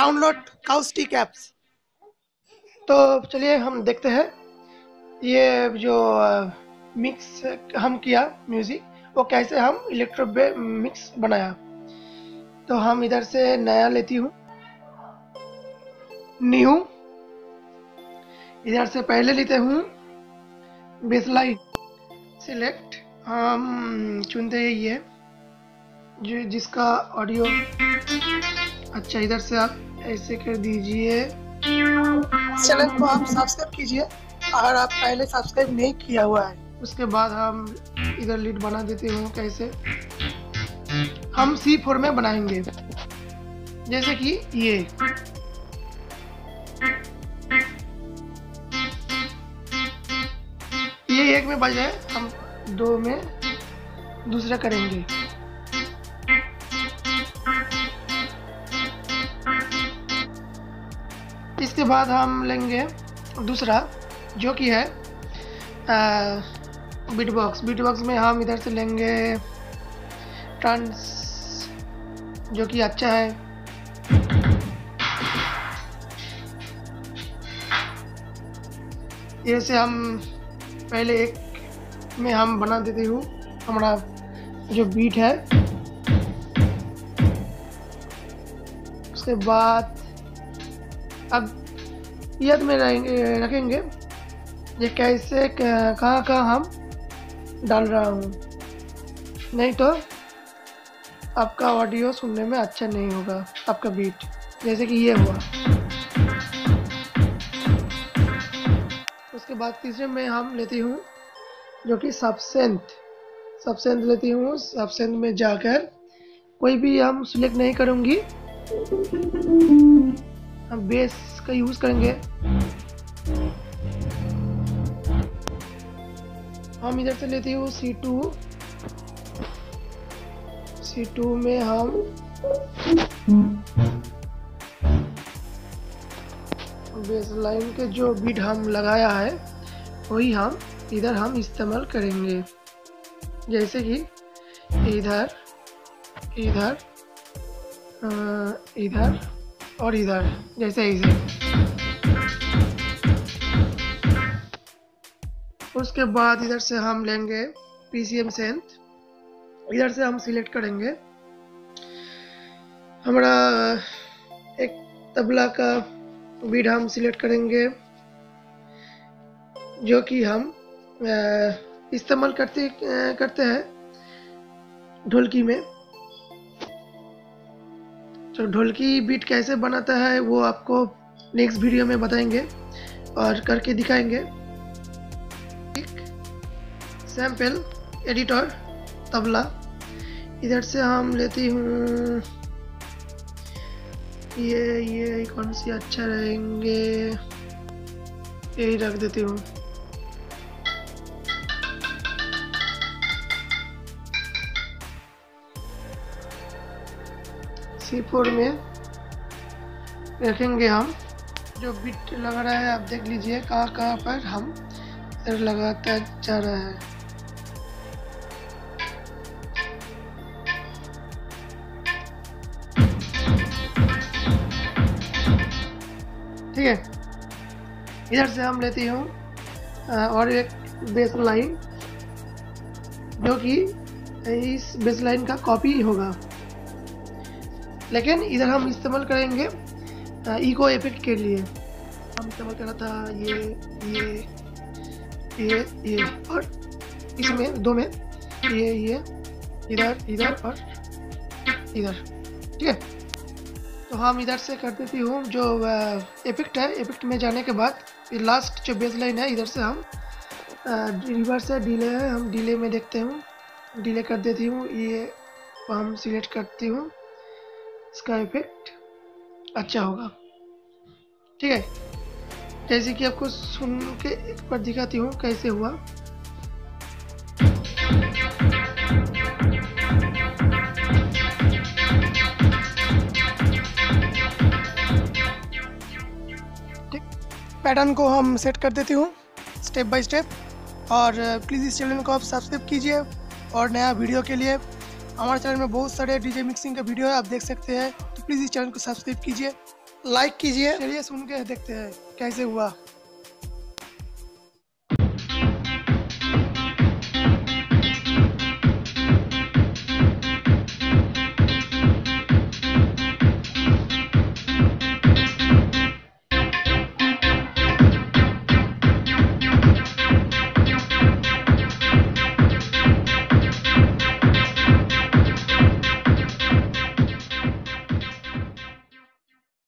Download काउस्टिक apps. तो चलिए हम देखते हैं। ये जो मिक्स हम किया म्यूज़िक वो कैसे हम इलेक्ट्रो मिक्स बनाया। तो हम इधर से नया लेती हूँ। न्यू इधर से पहले लेते हूँ। बेसलाइन सिलेक्ट हम चुनते हैं ये, जो जिसका ऑडियो अच्छा इधर से आप ऐसे कर दीजिए। चैनल को आप सब्सक्राइब कीजिए। अगर आप पहले सब्सक्राइब नहीं किया हुआ है। उसके बाद हम इधर लीड बना देते हूँ कैसे? हम सी फोर में बनाएँगे। जैसे कि ये। ये एक में बज है हम दो में दूसरा करेंगे। इसके बाद हम लेंगे दूसरा, जो कि है बीट बॉक्स बीट बॉक्स में हम इधर से लेंगे ट्रांस जो कि अच्छा है। से हम पहले एक में हम बना देते हूँ, हमारा जो बीट है। उसके बाद अब याद में रखेंगे। ये कैसे कहाँ कहाँ हम डाल रहा हूँ। नहीं तो आपका ऑडियो सुनने में अच्छा नहीं होगा, आपका बीट जैसे कि ये हुआ। उसके बाद तीसरे में हम लेती हूँ, जो कि सबसेंथ सबसेंथ लेती हूँ। सबसेंथ में जाकर कोई भी हम सिलेक्ट नहीं करूँगी। हम बेस का यूज़ करेंगे। हम इधर से लेती हूँ सी टू सी टू में हम बेस लाइन के जो बीट हम लगाया है, वही हम इधर हम इस्तेमाल करेंगे। जैसे कि इधर इधर इधर। और इधर, जैसे इसे उसके बाद इधर से हम लेंगे पी सी एम सेंथ इधर से हम सिलेक्ट करेंगे। हमारा एक तबला का बीट हम सिलेक्ट करेंगे, जो कि हम इस्तेमाल करते करते हैं ढोलकी में। तो ढोलकी बीट कैसे बनाता है, वो आपको नेक्स्ट वीडियो में बताएँगे और करके दिखाएँगे। Sample editor tabla. इधर से हम लेती हूँ। ये ये, कौन सी अच्छा रहेंगे। यही रख देती हूँ। सी फोर में रखेंगे हम जो बिट लग रहा है, आप देख लीजिए कहाँ कहाँ पर हम लगाता जा रहा है। ठीक है? इधर से हम लेती हूँ और एक बेस लाइन जो कि इस बेस लाइन का कॉपी होगा। लेकिन इधर हम इस्तेमाल करेंगे इको इफ़ेक्ट के लिए। हम इस्तेमाल करना था ये ये ये ये, और इसमें, दो में, ये ये, इधर इधर और इधर, ठीक है? तो हम इधर से कर देती हूँ, जो इफ़ेक्ट है इफ़ेक्ट में जाने के बाद फिर लास्ट जो बेस लाइन है, इधर से हम रिवर्स है डिले है, हम डिले में देखते हूँ। डिले कर देती हूँ, ये, हम सिलेक्ट करती हूँ। इसका इफ़ेक्ट अच्छा होगा। ठीक है? जैसे कि आपको सुन के एक बार दिखाती हूँ कैसे हुआ। पैटर्न को हम सेट कर देती हूँ स्टेप बाय स्टेप और प्लीज़ इस चैनल को आप सब्सक्राइब कीजिए और नया वीडियो के लिए हमारे चैनल में बहुत सारे डीजे मिक्सिंग के वीडियो है, आप देख सकते हैं। तो प्लीज़ इस चैनल को सब्सक्राइब कीजिए लाइक कीजिए। चलिए सुन के देखते हैं, कैसे हुआ।